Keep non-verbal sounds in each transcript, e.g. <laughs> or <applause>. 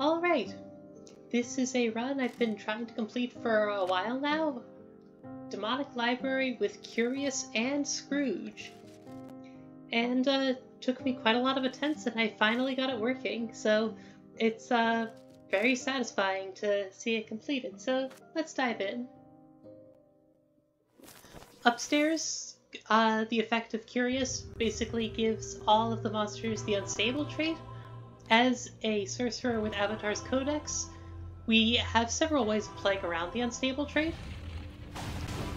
Alright, this is a run I've been trying to complete for a while now. Demonic Library with Curious and Scrooge. And uh, took me quite a lot of attempts and I finally got it working, so it's uh, very satisfying to see it completed. So let's dive in. Upstairs, uh, the effect of Curious basically gives all of the monsters the Unstable trait. As a sorcerer with Avatar's Codex, we have several ways of playing around the Unstable trait.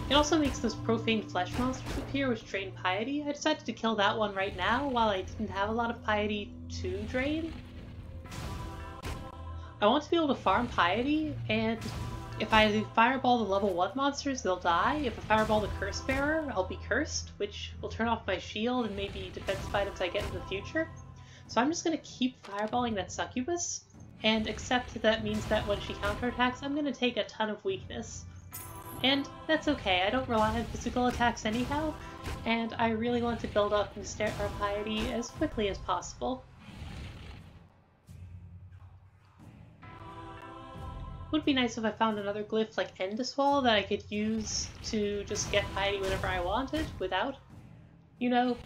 It also makes those profane flesh monsters appear which drain piety. I decided to kill that one right now while I didn't have a lot of piety to drain. I want to be able to farm piety, and if I fireball the level 1 monsters, they'll die. If I fireball the curse bearer, I'll be cursed, which will turn off my shield and maybe defensive items I get in the future. So I'm just going to keep fireballing that succubus, and accept that that means that when she counterattacks, I'm going to take a ton of weakness. And that's okay, I don't rely on physical attacks anyhow, and I really want to build up our piety as quickly as possible. would be nice if I found another glyph like Endiswal that I could use to just get piety whenever I wanted without, you know,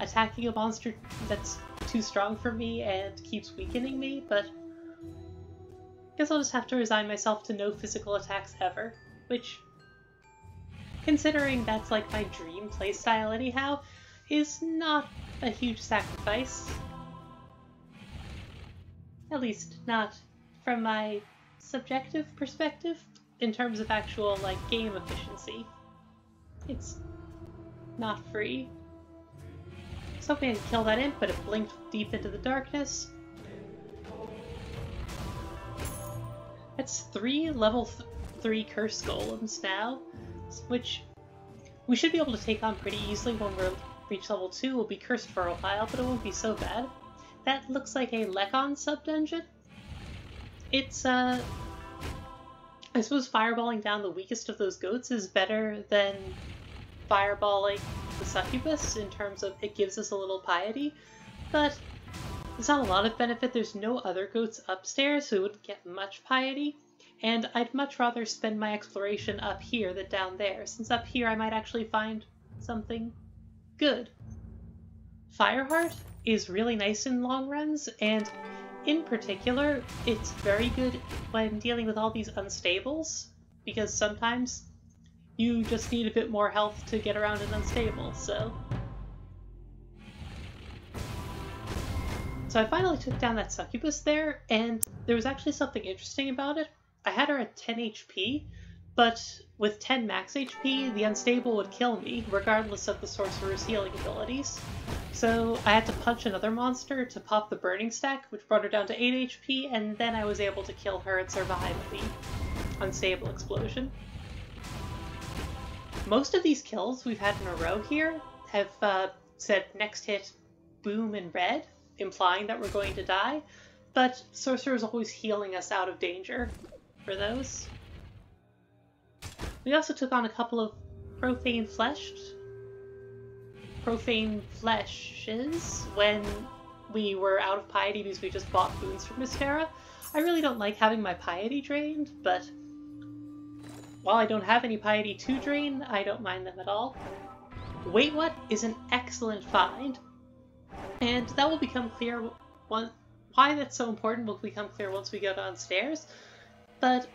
attacking a monster that's too strong for me and keeps weakening me, but I guess I'll just have to resign myself to no physical attacks ever, which, considering that's like my dream playstyle anyhow, is not a huge sacrifice. At least not from my subjective perspective in terms of actual like game efficiency. It's not free. Was hoping could kill that imp, but it blinked deep into the darkness. That's three level th 3 curse golems now, which we should be able to take on pretty easily when we reach level 2. We'll be cursed for a while, but it won't be so bad. That looks like a Lekon sub-dungeon. It's, uh... I suppose fireballing down the weakest of those goats is better than fireballing the succubus in terms of it gives us a little piety, but there's not a lot of benefit. There's no other goats upstairs, so we wouldn't get much piety. And I'd much rather spend my exploration up here than down there, since up here I might actually find something good. Fireheart is really nice in long runs, and in particular, it's very good when dealing with all these unstables, because sometimes you just need a bit more health to get around an unstable, so... So I finally took down that succubus there, and there was actually something interesting about it. I had her at 10 HP, but with 10 max HP, the unstable would kill me, regardless of the sorcerer's healing abilities. So I had to punch another monster to pop the burning stack, which brought her down to 8 HP, and then I was able to kill her and survive the unstable explosion. Most of these kills we've had in a row here have uh, said next hit boom in red, implying that we're going to die, but Sorcerer is always healing us out of danger for those. We also took on a couple of profane fleshed profane fleshes when we were out of piety because we just bought boons from Mystera. I really don't like having my piety drained, but while I don't have any piety to drain, I don't mind them at all. Wait What is an excellent find, and that will become clear one, why that's so important will become clear once we go downstairs. But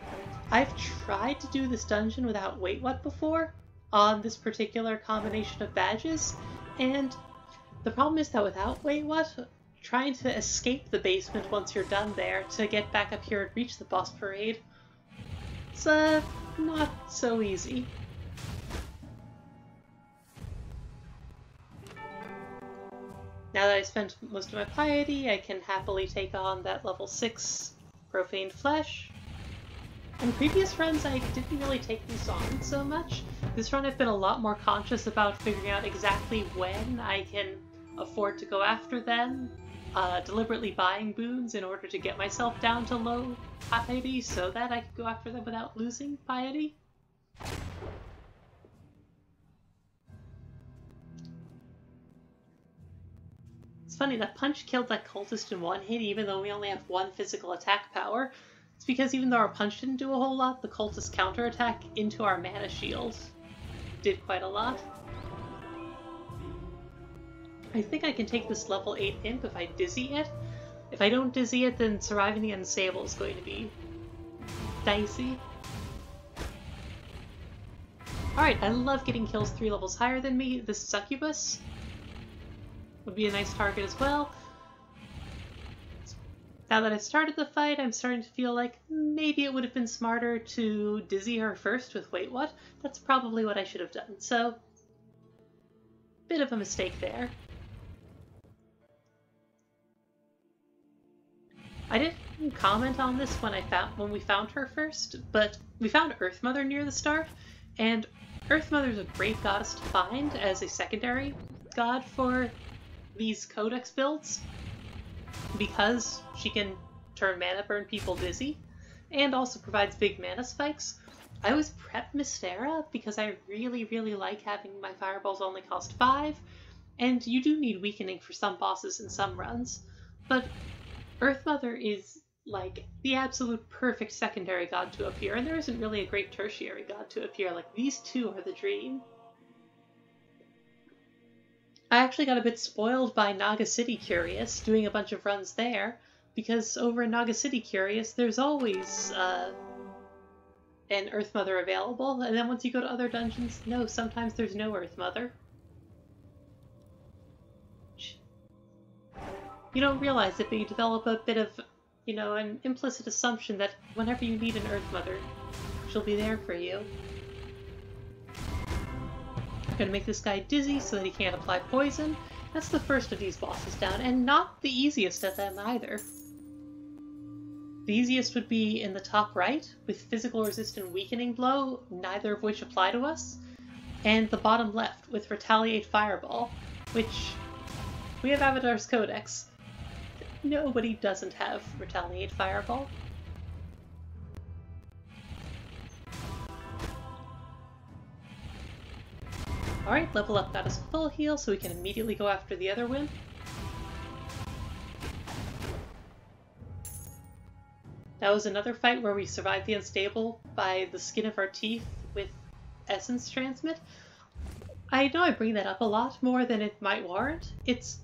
I've tried to do this dungeon without Wait What before on this particular combination of badges, and the problem is that without Wait What, trying to escape the basement once you're done there to get back up here and reach the boss parade, it's uh, not so easy. Now that I spent most of my piety, I can happily take on that level 6 Profaned Flesh. In previous runs, I didn't really take these on so much. This run, I've been a lot more conscious about figuring out exactly when I can afford to go after them, uh, deliberately buying boons in order to get myself down to low piety so that I could go after them without losing piety. It's funny, that punch killed that cultist in one hit, even though we only have one physical attack power. It's because even though our punch didn't do a whole lot, the cultist counterattack into our mana shield did quite a lot. I think I can take this level 8 imp if I dizzy it. If I don't dizzy it, then surviving the unstable is going to be dicey. Alright, I love getting kills three levels higher than me. This succubus would be a nice target as well. Now that I've started the fight, I'm starting to feel like maybe it would have been smarter to dizzy her first with wait what. That's probably what I should have done. So, bit of a mistake there. I didn't comment on this when I found when we found her first, but we found Earth Mother near the start, and Earth Mother is a great goddess to find as a secondary god for these codex builds because she can turn mana burn people dizzy and also provides big mana spikes. I always prep Mystera because I really, really like having my fireballs only cost 5, and you do need weakening for some bosses in some runs, but Earth Mother is like the absolute perfect secondary god to appear, and there isn't really a great tertiary god to appear. Like these two are the dream. I actually got a bit spoiled by Naga City Curious, doing a bunch of runs there, because over in Naga City Curious, there's always uh, an Earth Mother available, and then once you go to other dungeons, no, sometimes there's no Earth Mother. You don't realize it, but you develop a bit of you know, an implicit assumption that whenever you need an Earth Mother, she'll be there for you. I'm gonna make this guy dizzy so that he can't apply poison. That's the first of these bosses down, and not the easiest of them either. The easiest would be in the top right, with Physical Resist and Weakening Blow, neither of which apply to us, and the bottom left, with Retaliate Fireball, which we have Avatar's Codex, Nobody doesn't have Retaliate Fireball. Alright, level up got us full heal, so we can immediately go after the other win. That was another fight where we survived the unstable by the skin of our teeth with essence transit. I know I bring that up a lot more than it might warrant. It's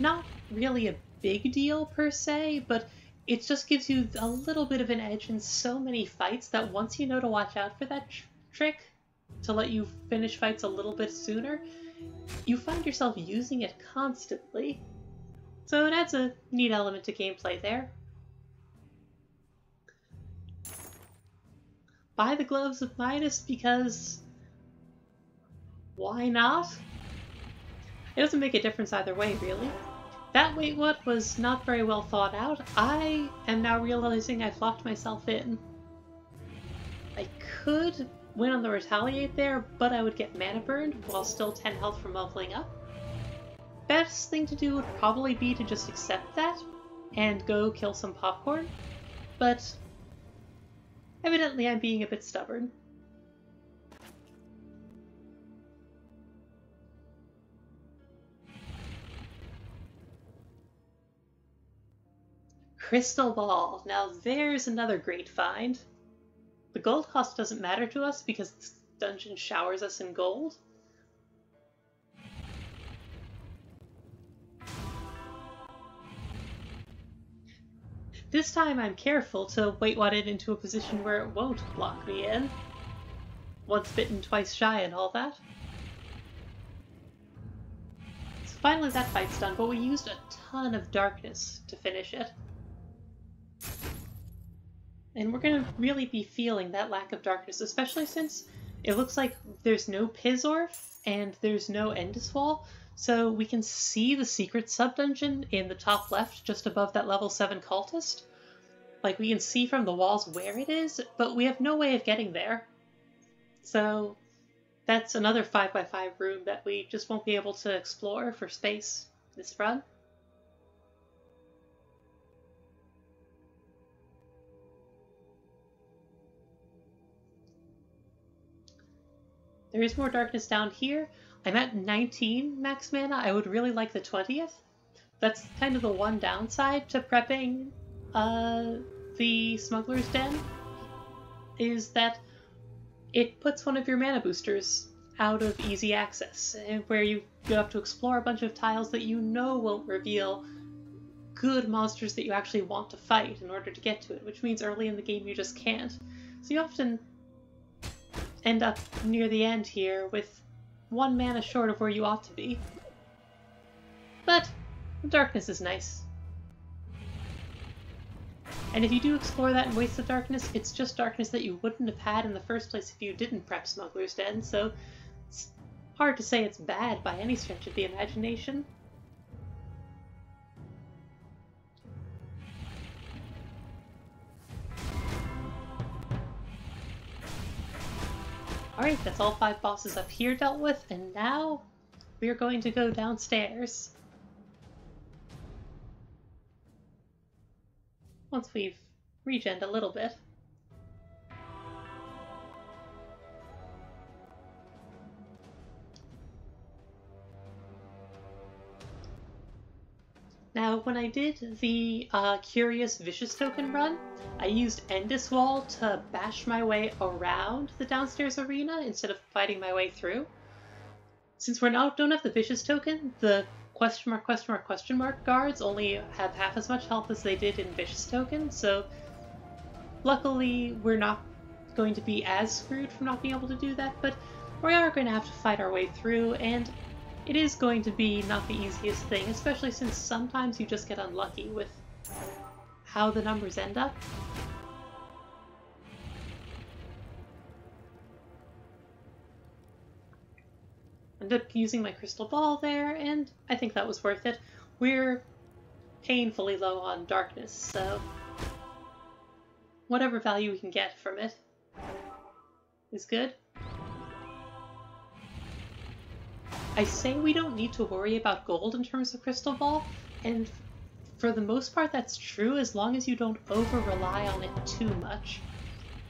not really a big deal per se, but it just gives you a little bit of an edge in so many fights that once you know to watch out for that tr trick to let you finish fights a little bit sooner, you find yourself using it constantly. So it adds a neat element to gameplay there. Buy the Gloves of Midas because... why not? It doesn't make a difference either way, really. That wait what was not very well thought out. I am now realizing I've locked myself in. I could win on the retaliate there, but I would get mana burned while still 10 health from leveling up. Best thing to do would probably be to just accept that and go kill some popcorn, but evidently I'm being a bit stubborn. Crystal Ball. Now there's another great find. The gold cost doesn't matter to us because this dungeon showers us in gold. This time I'm careful to wait what it into a position where it won't lock me in. Once bitten, twice shy and all that. So finally that fight's done, but we used a ton of darkness to finish it. And we're going to really be feeling that lack of darkness, especially since it looks like there's no Pisorf and there's no Endiswal, so we can see the secret sub-dungeon in the top left, just above that level 7 cultist. Like, we can see from the walls where it is, but we have no way of getting there. So, that's another 5x5 room that we just won't be able to explore for space this run. There is more darkness down here. I'm at 19 max mana. I would really like the 20th. that's kind of the one downside to prepping uh, the Smuggler's Den, is that it puts one of your mana boosters out of easy access, where you go have to explore a bunch of tiles that you know won't reveal good monsters that you actually want to fight in order to get to it, which means early in the game you just can't. So you often end up near the end here with one mana short of where you ought to be. But darkness is nice. And if you do explore that in Waste of Darkness, it's just darkness that you wouldn't have had in the first place if you didn't prep Smuggler's Den, so it's hard to say it's bad by any stretch of the imagination. Alright, that's all five bosses up here dealt with, and now we're going to go downstairs. Once we've regened a little bit. Now, when I did the uh, Curious Vicious token run, I used Endiswal to bash my way around the downstairs arena instead of fighting my way through. Since we're not don't have the Vicious token, the question mark question mark question mark guards only have half as much health as they did in Vicious token, so luckily we're not going to be as screwed from not being able to do that, but we are going to have to fight our way through, and it is going to be not the easiest thing, especially since sometimes you just get unlucky with how the numbers end up. Ended up using my crystal ball there, and I think that was worth it. We're painfully low on darkness, so whatever value we can get from it is good. I say we don't need to worry about gold in terms of Crystal Ball, and for the most part that's true as long as you don't over-rely on it too much.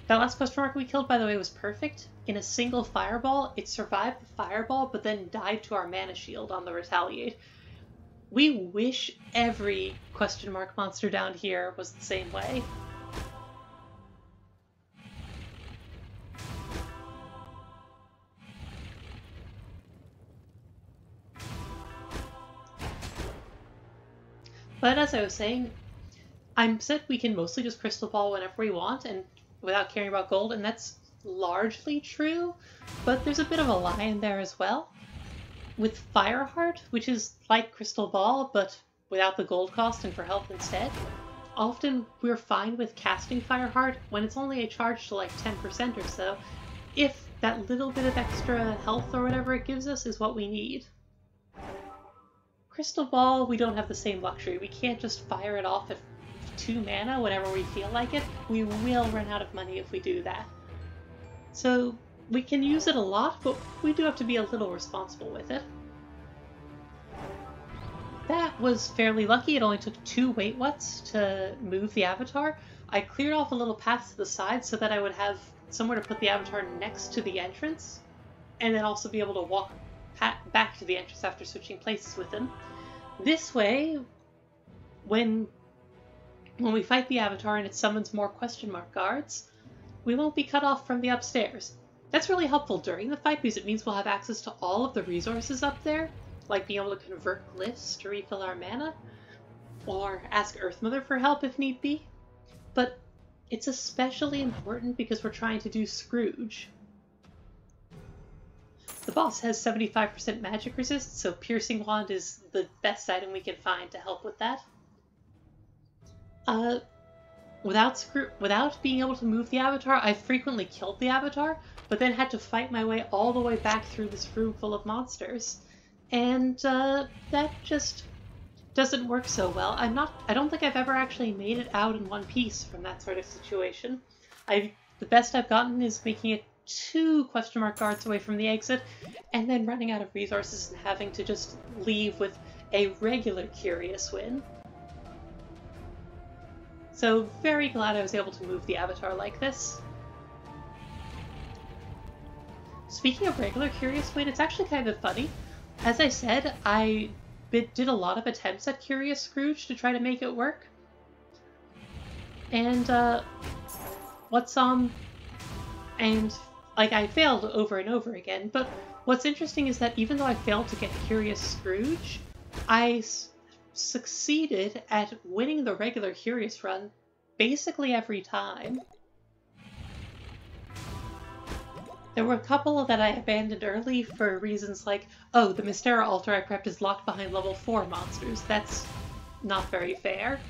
That last question mark we killed, by the way, was perfect. In a single fireball, it survived the fireball, but then died to our mana shield on the retaliate. We wish every question mark monster down here was the same way. But as I was saying, I'm said we can mostly just crystal ball whenever we want and without caring about gold, and that's largely true, but there's a bit of a lie in there as well. With Fireheart, which is like Crystal Ball, but without the gold cost and for health instead, often we're fine with casting Fireheart when it's only a charge to like 10% or so, if that little bit of extra health or whatever it gives us is what we need. Crystal Ball, we don't have the same luxury. We can't just fire it off at two mana whenever we feel like it. We will run out of money if we do that. So we can use it a lot, but we do have to be a little responsible with it. That was fairly lucky. It only took two wait whats to move the avatar. I cleared off a little path to the side so that I would have somewhere to put the avatar next to the entrance, and then also be able to walk back to the entrance after switching places with him. This way, when when we fight the Avatar and it summons more question mark guards, we won't be cut off from the upstairs. That's really helpful during the fight because it means we'll have access to all of the resources up there, like being able to convert glyphs to refill our mana, or ask Earth Mother for help if need be. But it's especially important because we're trying to do Scrooge, the boss has 75% magic resist, so Piercing Wand is the best item we can find to help with that. Uh, without screw without being able to move the avatar, I frequently killed the avatar, but then had to fight my way all the way back through this room full of monsters. And uh, that just doesn't work so well. I'm not I don't think I've ever actually made it out in one piece from that sort of situation. I the best I've gotten is making it two question mark guards away from the exit, and then running out of resources and having to just leave with a regular Curious win. So very glad I was able to move the avatar like this. Speaking of regular Curious win, it's actually kind of funny. As I said, I did a lot of attempts at Curious Scrooge to try to make it work. And, uh, what's, um, and, like, I failed over and over again, but what's interesting is that even though I failed to get Curious Scrooge, I succeeded at winning the regular Curious run basically every time. There were a couple that I abandoned early for reasons like, oh, the Mystera altar I prepped is locked behind level 4 monsters. That's not very fair.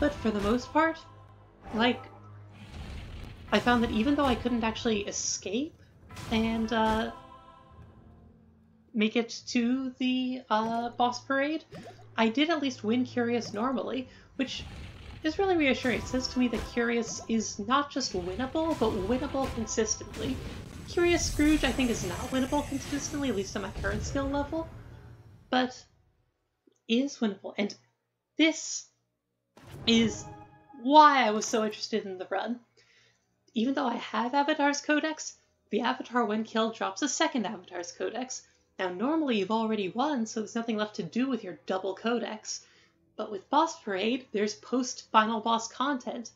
But for the most part, like, I found that even though I couldn't actually escape and uh, make it to the uh, boss parade, I did at least win Curious normally, which is really reassuring. It says to me that Curious is not just winnable, but winnable consistently. Curious Scrooge, I think, is not winnable consistently, at least on my current skill level, but is winnable. And this is why I was so interested in the run. Even though I have Avatar's Codex, the Avatar when killed drops a second Avatar's Codex. Now normally you've already won, so there's nothing left to do with your double Codex. But with Boss Parade, there's post-final boss content,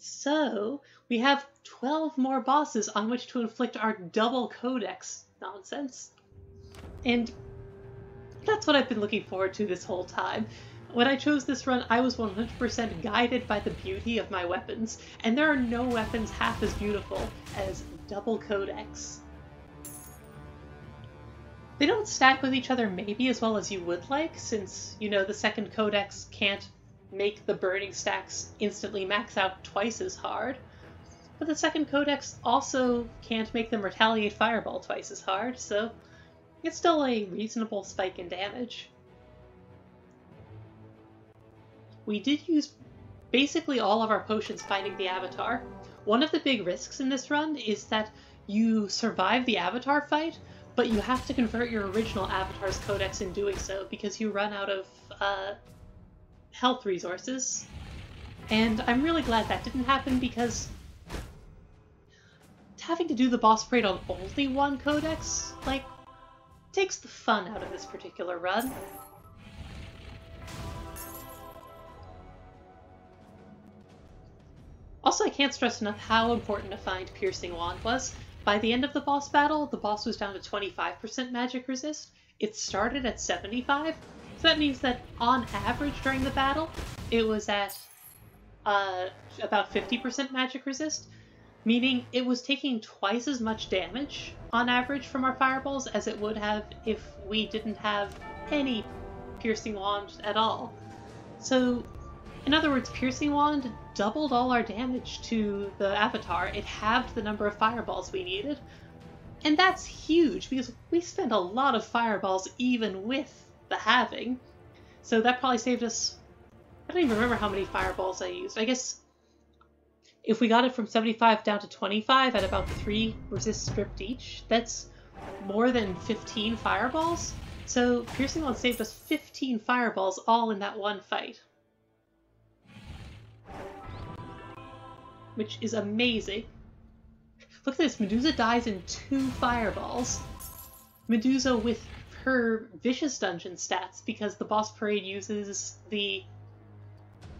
so, we have 12 more bosses on which to inflict our double codex nonsense. And that's what I've been looking forward to this whole time. When I chose this run, I was 100% guided by the beauty of my weapons, and there are no weapons half as beautiful as double codex. They don't stack with each other maybe as well as you would like, since, you know, the second codex can't make the burning stacks instantly max out twice as hard. But the second codex also can't make them retaliate fireball twice as hard, so it's still a reasonable spike in damage. We did use basically all of our potions fighting the Avatar. One of the big risks in this run is that you survive the Avatar fight, but you have to convert your original Avatar's Codex in doing so because you run out of uh, health resources. And I'm really glad that didn't happen because having to do the boss parade on only one codex, like, takes the fun out of this particular run. Also, I can't stress enough how important to find Piercing Wand was. By the end of the boss battle, the boss was down to 25% magic resist. It started at 75, so that means that on average during the battle, it was at uh, about 50% magic resist, meaning it was taking twice as much damage on average from our fireballs as it would have if we didn't have any piercing wand at all. So, in other words, piercing wand doubled all our damage to the avatar. It halved the number of fireballs we needed. And that's huge because we spent a lot of fireballs even with the halving. So that probably saved us. I don't even remember how many fireballs I used. I guess if we got it from 75 down to 25 at about 3 resist stripped each, that's more than 15 fireballs. So Piercing one saved us 15 fireballs all in that one fight. Which is amazing. Look at this, Medusa dies in two fireballs. Medusa with her Vicious Dungeon stats because the boss parade uses the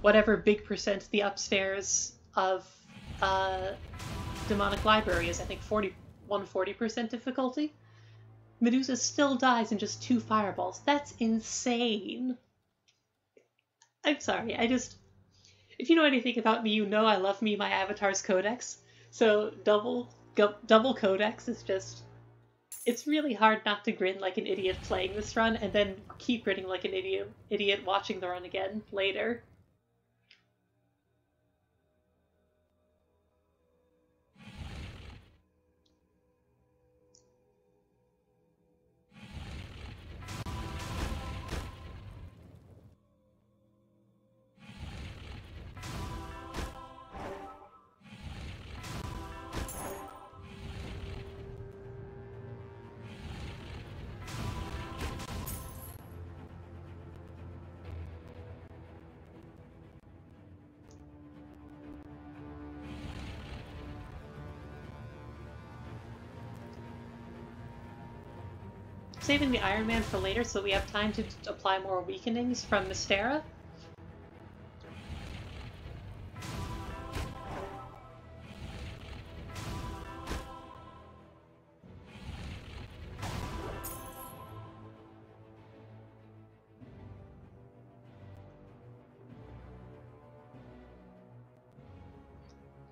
whatever big percent the upstairs of uh, Demonic Library is, I think 40, 140% difficulty. Medusa still dies in just two fireballs. That's insane. I'm sorry, I just... If you know anything about me, you know I love me my Avatar's Codex. So double double Codex is just it's really hard not to grin like an idiot playing this run and then keep grinning like an idiot idiot watching the run again later. Saving the Iron Man for later so we have time to apply more weakenings from Mystera.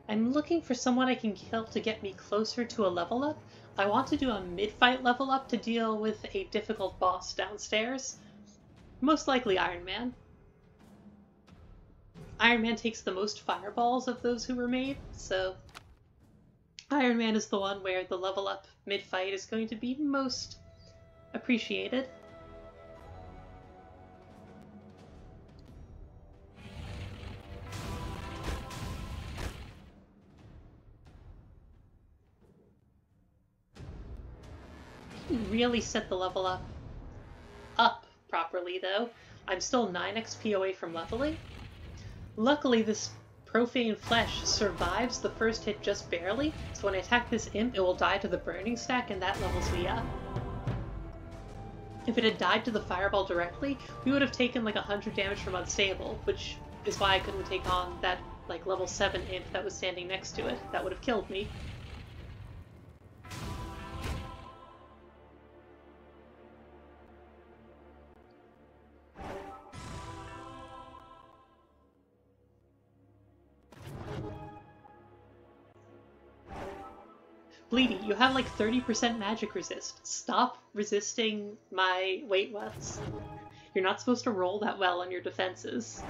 I'm looking for someone I can kill to get me closer to a level up. I want to do a mid-fight level up to deal with a difficult boss downstairs. Most likely Iron Man. Iron Man takes the most fireballs of those who were made, so Iron Man is the one where the level up mid-fight is going to be most appreciated. Really set the level up up properly, though. I'm still 9 XP away from leveling. Luckily, this profane flesh survives the first hit just barely, so when I attack this imp, it will die to the burning stack, and that levels me up. If it had died to the fireball directly, we would have taken like 100 damage from unstable, which is why I couldn't take on that like level 7 imp that was standing next to it. That would have killed me. Bleedy, you have like 30% magic resist. Stop resisting my wait whats. You're not supposed to roll that well on your defenses.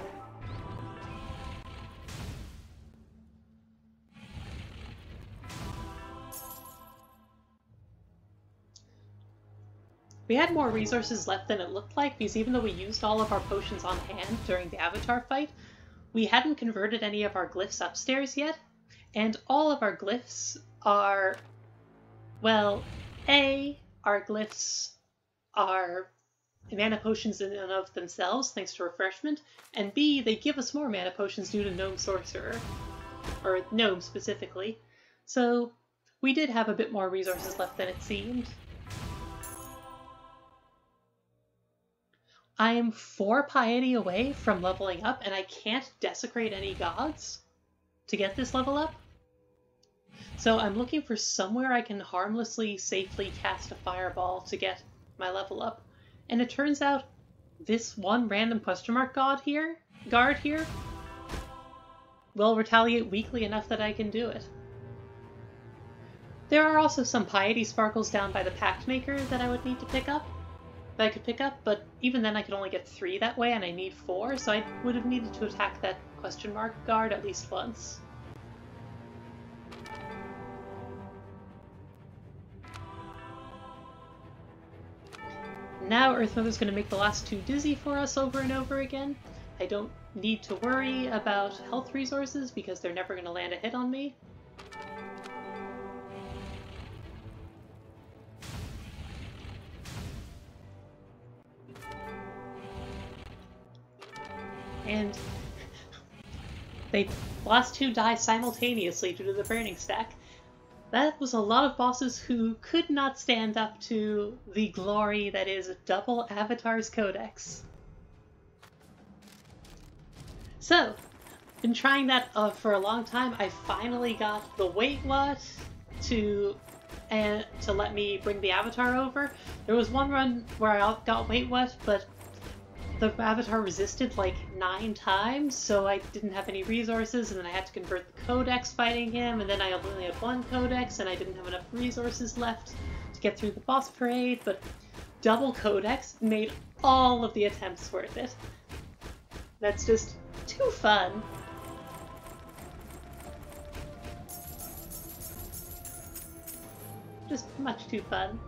We had more resources left than it looked like because even though we used all of our potions on hand during the Avatar fight, we hadn't converted any of our glyphs upstairs yet, and all of our glyphs are, well, A, our glyphs are mana potions in and of themselves, thanks to refreshment, and B, they give us more mana potions due to Gnome Sorcerer, or Gnome specifically. So we did have a bit more resources left than it seemed. I am four piety away from leveling up, and I can't desecrate any gods to get this level up. So I'm looking for somewhere I can harmlessly, safely cast a fireball to get my level up. And it turns out this one random question mark god here, guard here, will retaliate weakly enough that I can do it. There are also some piety sparkles down by the Pact Maker that I would need to pick up, that I could pick up, but even then I could only get three that way and I need four, so I would have needed to attack that question mark guard at least once. Now Earth Mother's going to make the last two dizzy for us over and over again. I don't need to worry about health resources because they're never going to land a hit on me. And <laughs> they last two die simultaneously due to the burning stack that was a lot of bosses who could not stand up to the glory that is double Avatar's Codex. So, been trying that uh, for a long time. I finally got the Wait What to and to let me bring the Avatar over. There was one run where I got Wait What, but the avatar resisted like nine times, so I didn't have any resources, and then I had to convert the codex fighting him, and then I only had one codex, and I didn't have enough resources left to get through the boss parade, but double codex made all of the attempts worth it. That's just too fun. Just much too fun.